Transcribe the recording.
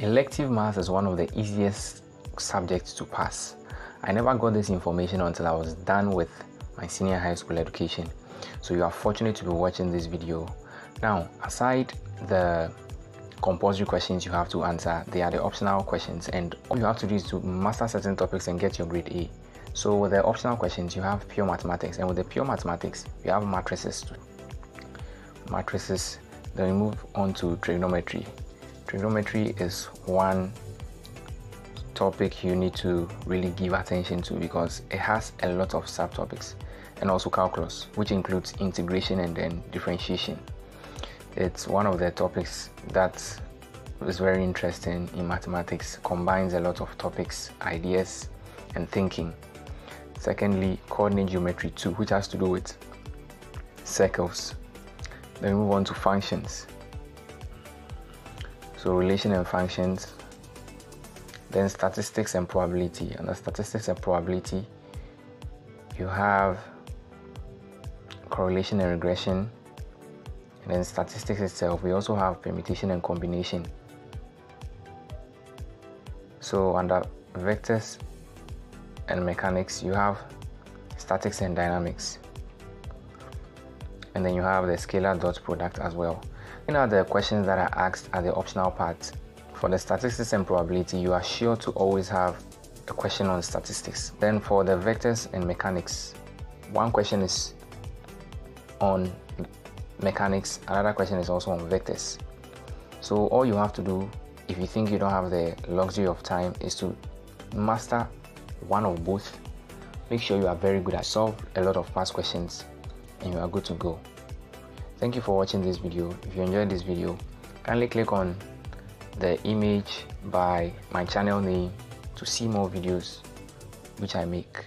Elective maths is one of the easiest subjects to pass. I never got this information until I was done with my senior high school education. So you are fortunate to be watching this video. Now, aside the compulsory questions you have to answer, they are the optional questions, and all you have to do is to master certain topics and get your grade A. So with the optional questions, you have pure mathematics, and with the pure mathematics, you have matrices. Matrices. Then we move on to trigonometry. Trigonometry is one topic you need to really give attention to because it has a lot of subtopics and also calculus, which includes integration and then differentiation. It's one of the topics that is very interesting in mathematics, combines a lot of topics, ideas, and thinking. Secondly, coordinate geometry 2, which has to do with circles. Then we move on to functions. So relation and functions. Then statistics and probability. Under statistics and probability, you have correlation and regression. And then statistics itself, we also have permutation and combination. So under vectors and mechanics, you have statics and dynamics. And then you have the scalar dot product as well. You know the questions that are asked are the optional part. For the statistics and probability, you are sure to always have a question on statistics. Then for the vectors and mechanics, one question is on mechanics, another question is also on vectors. So all you have to do if you think you don't have the luxury of time is to master one of both. Make sure you are very good at solve a lot of past questions and you are good to go. Thank you for watching this video. If you enjoyed this video, kindly click on the image by my channel name to see more videos which I make.